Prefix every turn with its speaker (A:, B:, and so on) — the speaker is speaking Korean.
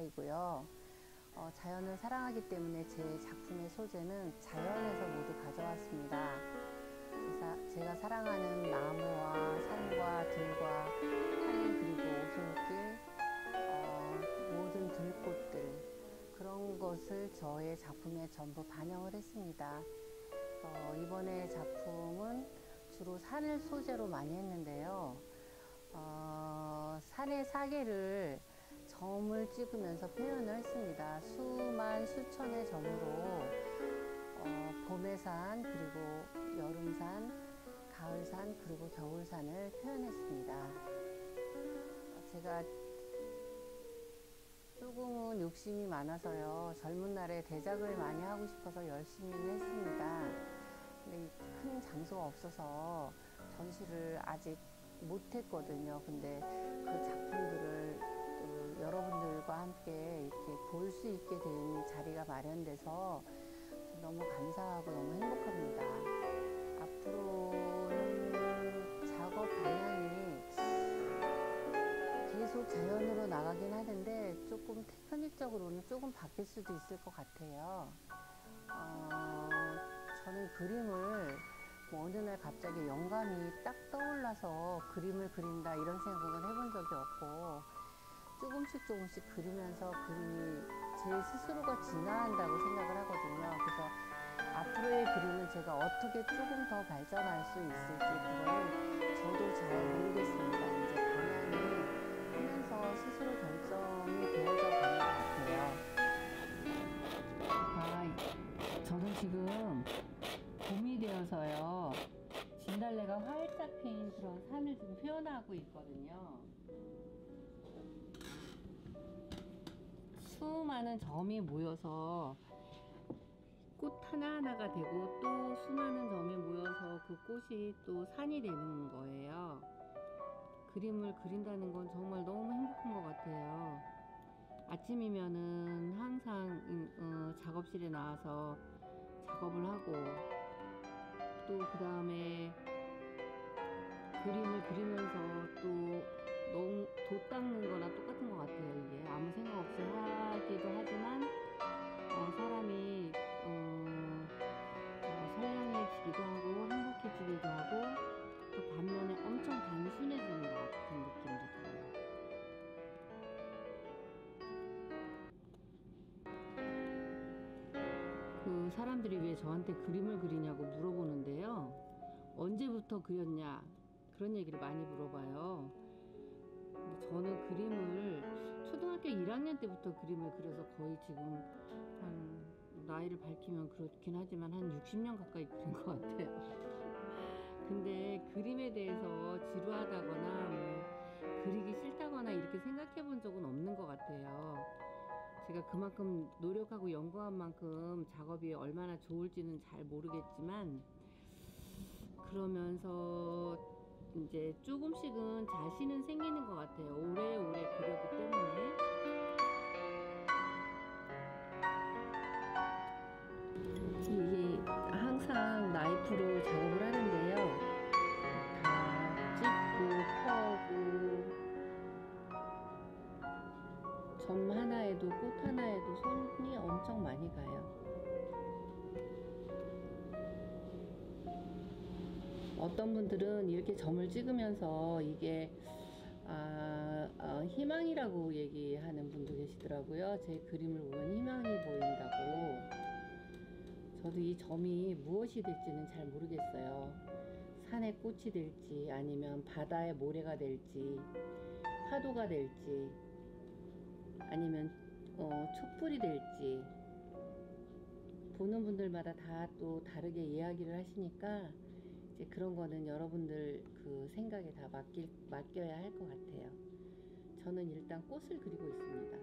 A: 작가이고요. 어, 자연을 사랑하기 때문에 제 작품의 소재는 자연에서 모두 가져왔습니다. 제가, 제가 사랑하는 나무와 산과 들과 하늘 그리고 오솔길 어, 모든 들꽃들 그런 것을 저의 작품에 전부 반영을 했습니다. 어, 이번에 작품은 주로 산을 소재로 많이 했는데요. 어, 산의 사계를 점을 찍으면서 표현을 했습니다. 수만 수천의 점으로 어, 봄의 산 그리고 여름산, 가을산 그리고 겨울산을 표현했습니다. 제가 조금은 욕심이 많아서요. 젊은 날에 대작을 많이 하고 싶어서 열심히 했습니다. 근데 이큰 장소가 없어서 전시를 아직 못했거든요. 근데 그 볼 수 있게 된 자리가 마련돼서 너무 감사하고 너무 행복합니다. 앞으로는 작업 방향이 계속 자연으로 나가긴 하는데 조금 테크닉적으로는 조금 바뀔 수도 있을 것 같아요. 어, 저는 그림을 뭐 어느 날 갑자기 영감이 딱 떠올라서 그림을 그린다 이런 생각은 해본 적이 없고 조금씩 조금씩 그리면서 그림이 제 스스로가 진화한다고 생각을 하거든요. 그래서 앞으로의 그림은 제가 어떻게 조금 더 발전할 수 있을지 그거는 저도 잘 모르겠습니다. 이제 방향이 하면서 스스로 결정이 되어져 가는 것 같아요. 아, 저는 지금 봄이 되어서요. 진달래가 활짝 핀 그런 산을 지금 표현하고 있거든요. 수많은 점이 모여서 꽃 하나하나가 되고 또 수많은 점이 모여서 그 꽃이 또 산이 되는 거예요. 그림을 그린다는 건 정말 너무 행복한 것 같아요. 아침이면은 항상 음, 어, 작업실에 나와서 작업을 하고 또 그 다음에 그림을 그리면서 또 너무 돛 닦는 거나 똑같은 것 같아요 이게 아무 생각 없이 하기도 하지만 어, 사람이 어, 어, 선량해지기도 하고 행복해지기도 하고 또 반면에 엄청 단순해지는 것 같은 느낌도 들어요 그 사람들이 왜 저한테 그림을 그리냐고 물어보는데요. 언제부터 그렸냐? 그런 얘기를 많이 물어봐요. 근데 저는 그림을 초등학교 1학년 때부터 그림을 그려서 거의 지금 한 나이를 밝히면 그렇긴 하지만 한 60년 가까이 그린 것 같아요. 근데 그림에 대해서 지루하다거나 뭐 그리기 싫다거나 이렇게 생각해 본 적은 없는 것 같아요. 제가 그만큼 노력하고 연구한 만큼 작업이 얼마나 좋을지는 잘 모르겠지만 그러면서 이제 조금씩은 자신은 생기는 것 같아요. 어떤 분들은 이렇게 점을 찍으면서 이게 아, 어, 희망이라고 얘기하는 분도 계시더라고요. 제 그림을 보면 희망이 보인다고. 저도 이 점이 무엇이 될지는 잘 모르겠어요. 산의 꽃이 될지 아니면 바다의 모래가 될지 파도가 될지 아니면 어, 촛불이 될지 보는 분들마다 다 또 다르게 이야기를 하시니까 이제 그런 거는 여러분들 그 생각에 다 맡길, 맡겨야 할 것 같아요. 저는 일단 꽃을 그리고 있습니다.